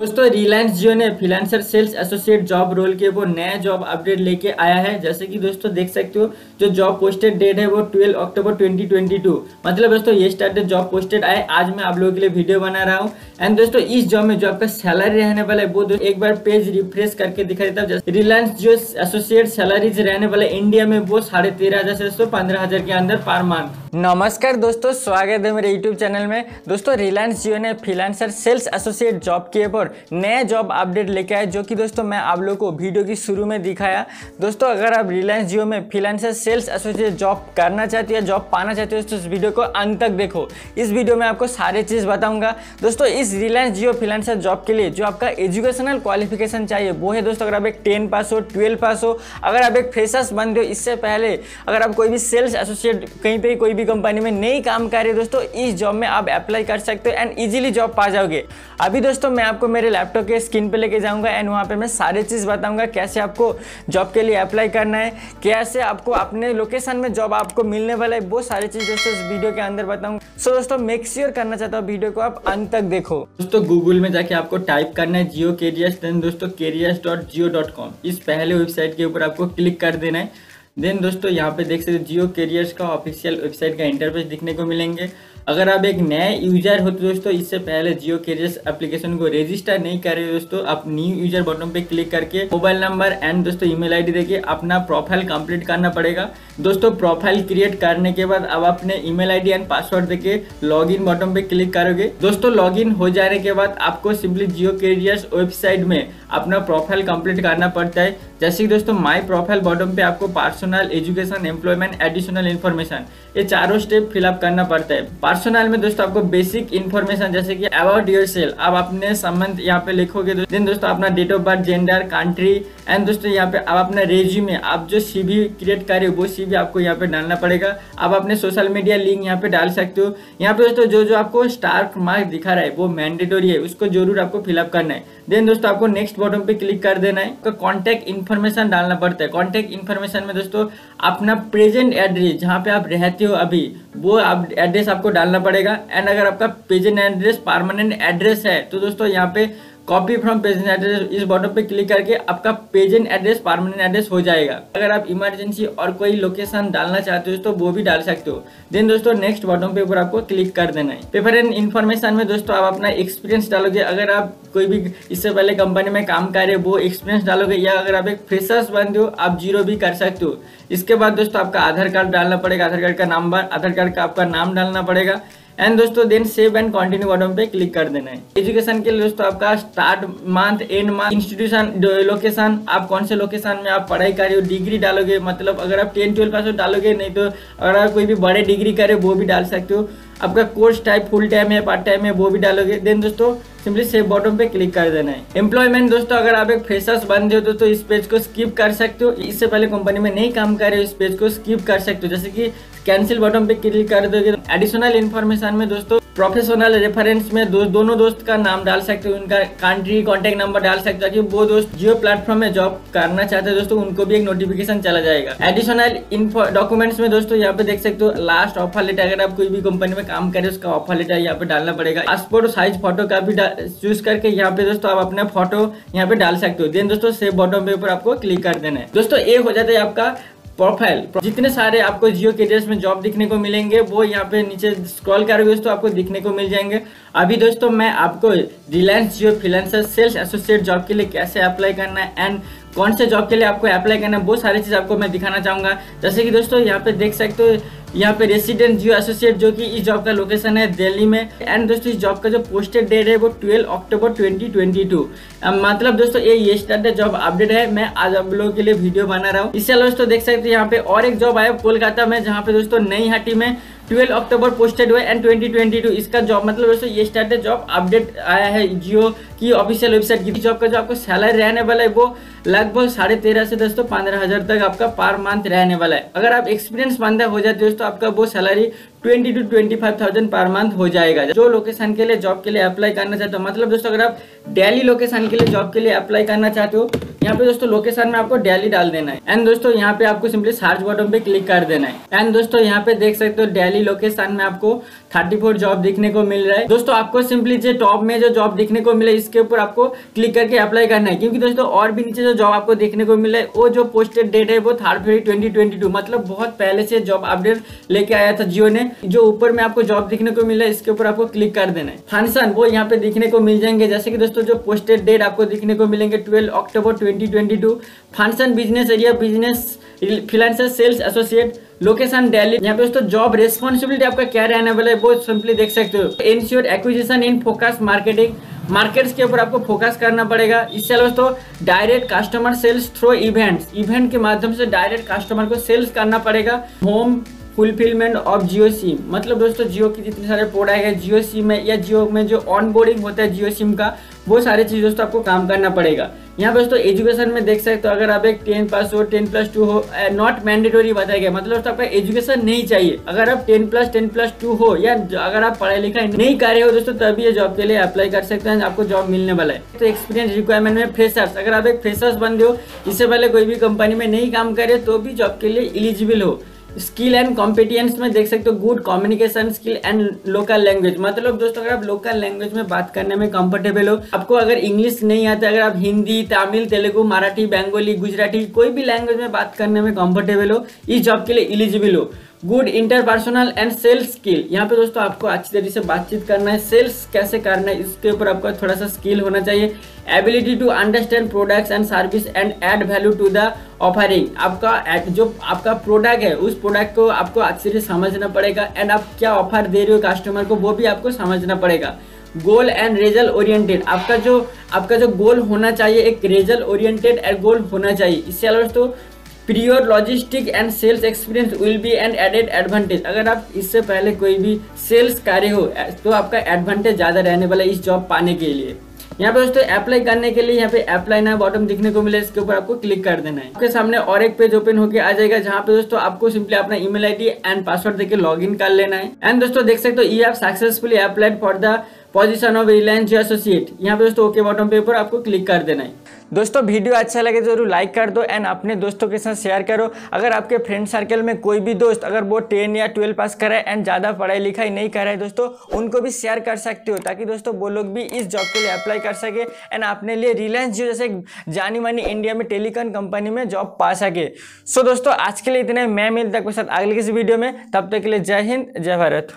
दोस्तों रिलायंस जियो ने freelancer sales associate job role के वो नया जॉब अपडेट लेके आया है। जैसे कि दोस्तों, देख सकते हो, जो जॉब पोस्टेड डेट है वो 12 अक्टूबर 2022 मतलब दोस्तों, ये स्टार्ट जॉब पोस्टेड आए। आज मैं आप लोगों के लिए वीडियो बना रहा हूँ। एंड दोस्तों, इस जॉब में जो आपका सैलरी रहने वाला है। वो एक बार पेज रिफ्रेश करके दिखा देता हूँ। रिलायंस जियो एसोसिएट सैलरीज रहने वाले इंडिया में वो साढ़े तेरह हज़ार से पंद्रह हज़ार के अंदर पर मंथ नमस्कार दोस्तों, स्वागत है मेरे यूट्यूब चैनल में। दोस्तों रिलायंस जियो ने फ्रीलांसर सेल्स एसोसिएट जॉब के ऊपर नया जॉब अपडेट लेके आए, जो कि दोस्तों मैं आप लोगों को वीडियो की शुरू में दिखाया। दोस्तों, अगर आप रिलायंस जियो में फ्रीलांसर सेल्स एसोसिएट जॉब करना चाहते हो जॉब पाना चाहते हो तो इस वीडियो को अंत तक देखो। इस वीडियो में आपको सारे चीज़ बताऊँगा। दोस्तों, इस रिलायंस जियो फ्रीलांसर जॉब के लिए जो आपका एजुकेशनल क्वालिफिकेशन चाहिए, वो है दोस्तों, अगर आप एक टेन पास हो, ट्वेल्व पास हो, अगर आप एक फ्रेशर्स बनते हो, इससे पहले अगर आप कोई भी सेल्स एसोसिएट कहीं पर कोई भी कंपनी में नहीं काम कर रहे दोस्तों, इस जॉब में आप अप्लाई कर सकते हो एंड ईजिली जॉब पा जाओगे। अभी दोस्तों, मैं आपको मेरे लैपटॉप के स्क्रीन पे लेके जाऊँगा एंड वहाँ पे मैं सारी चीज़ बताऊँगा कैसे आपको जॉब के लिए अप्लाई करना है कैसे आपको अपने लोकेशन में जॉब आपको मिलने वाला है वो सारी चीज़ दोस्तों इस वीडियो के अंदर बताऊँगा। सो so, दोस्तों मेक श्योर करना चाहता हूँ वीडियो को आप अंत तक देखो। दोस्तों गूगल में जाके आपको टाइप करना है जियो केरियस देन दोस्तों careers dot Jio dot com इस पहले वेबसाइट के ऊपर आपको क्लिक कर देना है। देन दोस्तों यहाँ पे देख सकते जियो कैरियर्स का ऑफिशियल वेबसाइट का इंटरफेस दिखने को मिलेंगे। अगर आप एक नए यूज़र हो तो दोस्तों, इससे पहले जियो कैरियर्स एप्लीकेशन को रजिस्टर नहीं कर दोस्तों, आप न्यू यूज़र बटन पे क्लिक करके मोबाइल नंबर एंड दोस्तों ईमेल आईडी देके अपना प्रोफ़ाइल कंप्लीट करना पड़ेगा। दोस्तों प्रोफ़ाइल क्रिएट करने के बाद अब अपने ईमेल आईडी एंड पासवर्ड देके लॉगिन बटन पे क्लिक करोगे। दोस्तों लॉगिन हो जाने के बाद आपको सिंपली जियो कैरियर्स वेबसाइट में अपना प्रोफ़ाइल कंप्लीट करना पड़ता है। जैसे कि दोस्तों माई प्रोफ़ाइल बॉटम पे आपको personal education employment additional information ये चारों स्टेप फिलअप करना पड़ता है। पर्सनल में दोस्तों, आपको बेसिक इन्फॉर्मेशन जैसे कि अबाउट योर सेल आप अपने संबंध यहाँ पे लिखोगे देन दोस्तों, अपना date of birth gender country and दोस्तों यहाँ पे आप अपना रेज्यूमे आप जो सीवी क्रिएट करे, वो सीवी आपको यहाँ पे डालना पड़ेगा। आप अपने सोशल मीडिया लिंक यहाँ पे डाल सकते हो। यहाँ पे दोस्तों जो जो आपको स्टार मार्क दिखा रहा है, वो मैंडेटोरी है, उसको ज़रूर आपको फिलअप करना है। देन दोस्तों, आपको नेक्स्ट बटन पे क्लिक कर देना है। कॉन्टैक्ट इन्फॉर्मेशन डालना पड़ता है। कॉन्टैक्ट इन्फॉर्मेशन में दोस्तों, अपना प्रेजेंट एड्रेस जहाँ पे आप रहते हो अभी, वो आप एड्रेस आपको डालना पड़ेगा। एंड अगर आपका प्रेजेंट एड्रेस परमानेंट एड्रेस है तो दोस्तों यहाँ पे कॉपी फ्रॉम पेजेंट एड्रेस इस बटन पे क्लिक करके आपका पेजेंट एड्रेस परमानेंट एड्रेस हो जाएगा। अगर आप इमरजेंसी और कोई लोकेशन डालना चाहते हो तो वो भी डाल सकते हो। देन दोस्तों नेक्स्ट बटन पे ऊपर आपको क्लिक कर देना है। पेपर एंड इन्फॉर्मेशन में दोस्तों आप अपना एक्सपीरियंस डालोगे। अगर आप कोई भी इससे पहले कंपनी में काम कर वो एक्सपीरियंस डालोगे या अगर आप एक फ्रेशर्स बनते हो, आप ज़ीरो भी कर सकते हो। इसके बाद दोस्तों आपका आधार कार्ड डालना पड़ेगा। आधार कार्ड का नंबर आधार कार्ड का आपका नाम डालना पड़ेगा। एंड दोस्तों then save and continue button पे क्लिक कर देना है। एजुकेशन के लिए दोस्तों आपका start month end month institution location आप कौन से लोकेशन में आप पढ़ाई कर रहे हो डिग्री डालोगे मतलब अगर आप टेन ट्वेल्व पास डालोगे नहीं तो अगर आप कोई भी बड़े डिग्री करे वो भी डाल सकते हो। आपका कोर्स टाइप फुल टाइम है पार्ट टाइम है वो भी डालोगे। देन दोस्तों सिंपली सेव बॉटम पे क्लिक कर देना है। एम्प्लॉयमेंट दोस्तों अगर आप एक फ्रेशर्स बन हो तो, तो इस पेज को स्किप कर सकते हो। इससे पहले कंपनी में नहीं काम कर रहे हो इस पेज को स्किप कर सकते हो। जैसे कि कैंसिल बटन पे क्लिक कर दोगे एडिशनल इन्फॉर्मेशन में दोस्तों प्रोफेशनल रेफरेंस में दो, दोनों दोस्त का नाम डाल सकते हो उनका कंट्री कॉन्टेक्ट नंबर डाल सकते हो वो दोस्त जियो प्लेटफॉर्म में जॉब करना चाहते हैं दोस्तों उनको भी एक नोटिफिकेशन चला जाएगा। एडिशनल डॉक्यूमेंट्स में दोस्तों यहाँ पे देख सकते हो लास्ट ऑफ़र लेटर अगर आप कोई भी कंपनी में काम करें उसका ऑफ़र लेटर यहाँ पे डालना पड़ेगा। पासपोर्ट साइज़ फ़ोटो का भी चूज़ करके यहाँ पे दोस्तों आप अपना फ़ोटो यहाँ पे डाल सकते हो। देन दोस्तों सेव बॉटम पे ऊपर आपको क्लिक कर देना है। दोस्तों ये हो जाता है आपका प्रोफ़ाइल। जितने सारे आपको जियो कैरियर्स में जॉब दिखने को मिलेंगे, वो यहाँ पे नीचे स्क्रॉल करोगे दोस्तों आपको दिखने को मिल जाएँगे। अभी दोस्तों, मैं आपको Reliance Jio freelancer sales associate job के लिए कैसे अप्लाई करना है एंड कौन से जॉब के लिए आपको अप्लाई करना है, बहुत सारी चीज़ आपको मैं दिखाना चाहूँगा। जैसे कि दोस्तों, यहाँ पे देख सकते हो, यहाँ पे रेसिडेंट जियो एसोसिएट जो कि इस जॉब का लोकेशन है दिल्ली में। एंड दोस्तों, इस जॉब का जो पोस्टेड डेट है, वो 12 अक्टूबर 2022 मतलब दोस्तों, ये ये जॉब अपडेट है, मैं आज आप लोगों के लिए वीडियो बना रहा हूँ। इससे दोस्तों, देख सकते हैं, यहाँ पे और एक जॉब आया, कोलकाता में, जहाँ पे दोस्तों नई हाटी में 12 अक्टूबर पोस्टेड हुआ एंड 2022 इसका जॉब मतलब दोस्तों, ये स्टार्ट जॉब अपडेट आया है जियो की ऑफिशियल वेबसाइट की जॉब का जो आपको सैलरी रहने वाला है, वो लगभग साढ़े तेरह से दोस्तों पंद्रह हज़ार तक आपका पर मंथ रहने वाला है। अगर आप एक्सपीरियंस बंदा हो जाते दोस्तों, आपका वो salary twenty two twenty five thousand per month हो जाएगा। जो लोकेशन के लिए जॉब के लिए अप्लाई करना चाहते हो मतलब दोस्तों, अगर आप डेली लोकेशन के लिए जॉब के लिए अप्लाई करना चाहते हो यहाँ पे दोस्तों लोकेशन में आपको डेली डाल देना है। एंड दोस्तों यहाँ पे आपको सिंपली सर्च बटन पे क्लिक कर देना है। एंड दोस्तों यहाँ पे देख सकते हो डेली लोकेशन में आपको 34 जॉब दिखने को मिल रहा है। दोस्तों आपको सिंपली जो टॉप में जो जॉब दिखने को मिले, इसके ऊपर आपको क्लिक करके अप्लाई करना है। क्योंकि दोस्तों और भी नीचे जो जॉब आपको देखने को मिला है, वो जो पोस्टेड डेट है, वो थर्ड फेब्रवरी ट्वेंटी मतलब बहुत पहले से जॉब अपडेट लेके आया था जियो ने। जो ऊपर में आपको जॉब दिखने को मिला है, इसके ऊपर आपको क्लिक कर देना है। फ़ंक्शन वो यहाँ पे दिखने को मिल जाएँगे। जैसे कि दोस्तों जो पोस्टेड डेट आपको दिखने को मिलेंगे twelve October twenty function business area business freelancer sales associate location Delhi यहाँ पे दोस्तों जॉब रेस्पॉन्सिबिलिटी आपका क्या रहने वाला है, वो सिंपली देख सकते हो। Ensure acquisition in focus marketing markets के ऊपर आपको फोकस करना पड़ेगा। इससे अलावा दोस्तों direct customer sales through events event के माध्यम से डायरेक्ट कस्टमर को सेल्स करना पड़ेगा। Home fulfilment of Jio SIM. मतलब दोस्तों, जियो की जितने सारे प्रोडक्ट है, जियो सिम में या जियो में जो ऑन बोर्डिंग होता है जियो सिम का, वो सारी चीज़ दोस्तों आपको काम करना पड़ेगा। यहाँ दोस्तों एजुकेशन में देख सकते हो, अगर आप एक टेन पास हो टेन प्लस टू हो नॉट मैंडेटोरी बताया गया मतलब दोस्तों आपका एजुकेशन नहीं चाहिए। अगर आप ten plus ten plus two हो, या अगर आप पढ़ाई लिखाई नहीं कर रहे हो दोस्तों, तभी ये जॉब के लिए अप्लाई कर सकते हैं, आपको जॉब मिलने वाला है। तो एक्सपीरियंस रिक्वायरमेंट में फ्रेशर्स अगर आप एक फ्रेशर्स बन हो, इससे पहले कोई भी कंपनी में नहीं काम करे तो भी जॉब के लिए इलिजिबल हो। स्किल एंड कॉम्पिटियंस में देख सकते हो good communication skill and local language मतलब दोस्तों, अगर आप लोकल लैंग्वेज में बात करने में कंफर्टेबल हो, आपको अगर इंग्लिश नहीं आता, अगर आप हिंदी, तमिल, तेलुगु, मराठी, बंगाली, गुजराती, कोई भी लैंग्वेज में बात करने में कंफर्टेबल हो, इस जॉब के लिए इलिजिबल हो। Good interpersonal and sales skill यहाँ पे दोस्तों आपको अच्छी तरीके से बातचीत करना है। सेल्स कैसे करना है, इसके ऊपर आपका थोड़ा सा स्किल होना चाहिए। Ability to understand products and service and add value to the offering आपका जो आपका प्रोडक्ट है, उस प्रोडक्ट को आपको अच्छे से समझना पड़ेगा। एंड आप क्या ऑफ़र दे रहे हो कस्टमर को, वो भी आपको समझना पड़ेगा। गोल एंड रेजल्ट ओरिएंटेड आपका जो आपका जो गोल होना चाहिए, एक रेजल्ट ओरिएंटेड एंड गोल होना चाहिए। इससे अलावा दोस्तों prior logistic and sales experience will be an added advantage अगर आप इससे पहले कोई भी सेल्स कार्य हो तो आपका एडवांटेज ज़्यादा रहने वाला है इस जॉब पाने के लिए। यहाँ पे दोस्तों अप्लाई करने के लिए यहाँ पे अप्लाई ना बॉटम दिखने को मिले, इसके ऊपर आपको क्लिक कर देना है। आपके सामने और एक पेज ओपन होकर आ जाएगा, जहाँ पे दोस्तों आपको सिंपली अपना ईमेल आईडी एंड पासवर्ड देके लॉगिन कर लेना है। एंड दोस्तों, देख सकते हो I have successfully applied for the position of Reliance Jio associate यहाँ पे दोस्तों ओके बॉटम पे ऊपर आपको क्लिक कर देना है। दोस्तों वीडियो अच्छा लगे ज़रूर लाइक कर दो एंड अपने दोस्तों के साथ शेयर करो। अगर आपके फ्रेंड सर्कल में कोई भी दोस्त अगर वो टेन या ट्वेल्व पास करे एंड ज़्यादा पढ़ाई लिखाई नहीं कर दोस्तों, उनको भी शेयर कर सकते हो ताकि दोस्तों वो लोग भी इस जॉब के लिए अप्लाई कर सके एंड अपने लिए रिलायंस जियो जैसे जानी मानी इंडिया में टेलीकॉम कंपनी में जॉब पा सके। सो दोस्तों, आज के लिए इतने मैं मिलता आपके साथ अगले किसी वीडियो में। तब तक के लिए जय हिंद, जय भारत।